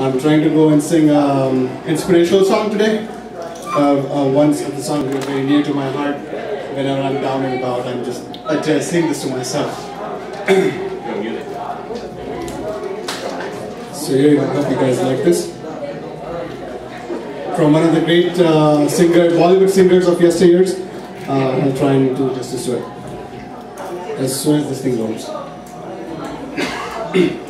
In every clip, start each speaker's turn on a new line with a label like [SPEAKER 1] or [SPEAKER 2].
[SPEAKER 1] I'm trying to go and sing um, inspirational song today. Uh, uh, one the songs is very near to my heart. Whenever I'm down and about, I'm just I just sing this to myself. so here you go. Hope you guys like this. From one of the great uh, singer, Bollywood singers of yesteryears. Uh, I'll try and do justice to it. As soon as this thing goes.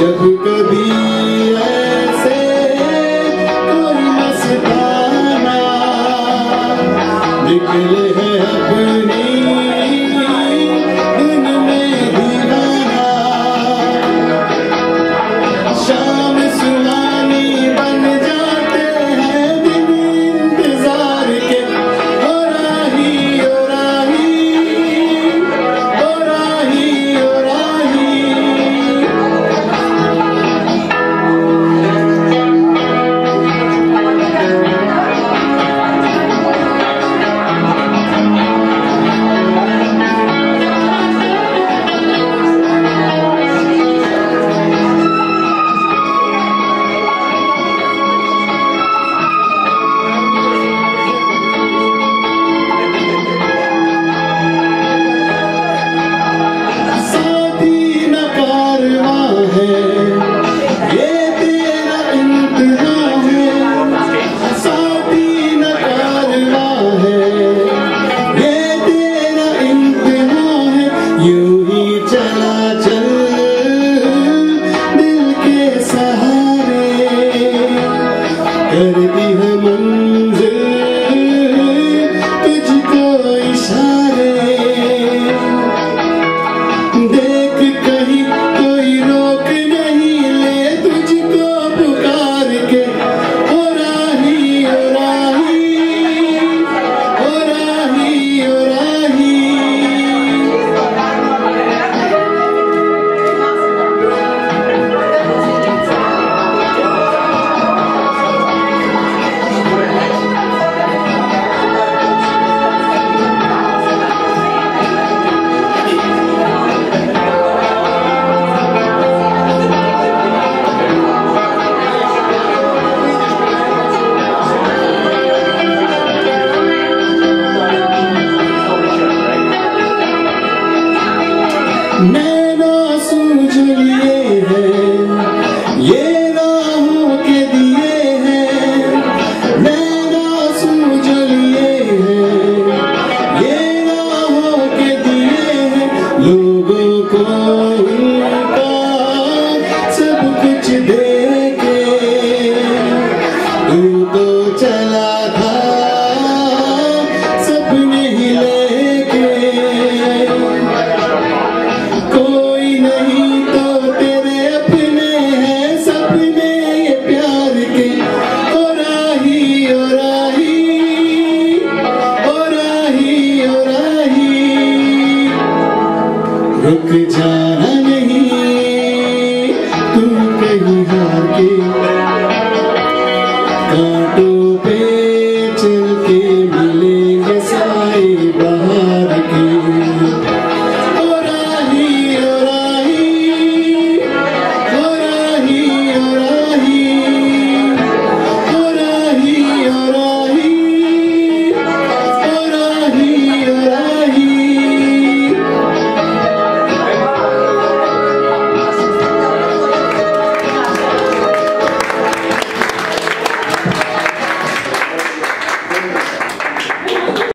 [SPEAKER 1] जब कभी ऐसे निकले है अपनी Rukh Jaya